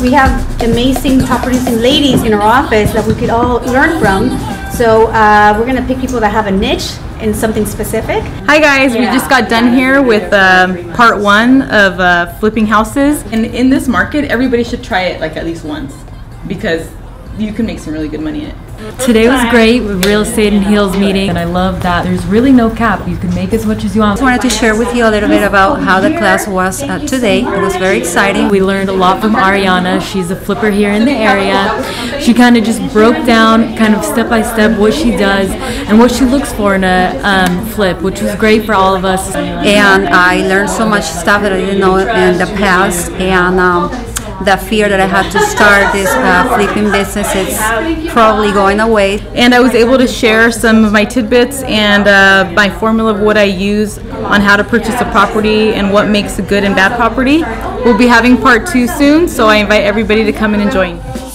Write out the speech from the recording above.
We have amazing top producing ladies in our office that we could all learn from. So uh, we're gonna pick people that have a niche in something specific. Hi guys, we just got done here with um, part one of uh, flipping houses. And in this market, everybody should try it like at least once because you can make some really good money in it. Today was great with Real Estate in Heels meeting, and I love that there's really no cap. You can make as much as you want. I wanted to share with you a little bit about how the class was uh, today. It was very exciting. We learned a lot from Ariana. She's a flipper here in the area. She kind of just broke down, kind of step by step, what she does and what she looks for in a um, flip, which was great for all of us. And I learned so much stuff that I didn't know in the past. And um, the fear that I had to start this uh, flipping business is probably going away. And I was able to share some of my tidbits and uh, my formula of what I use on how to purchase a property and what makes a good and bad property. We'll be having part two soon, so I invite everybody to come in and join.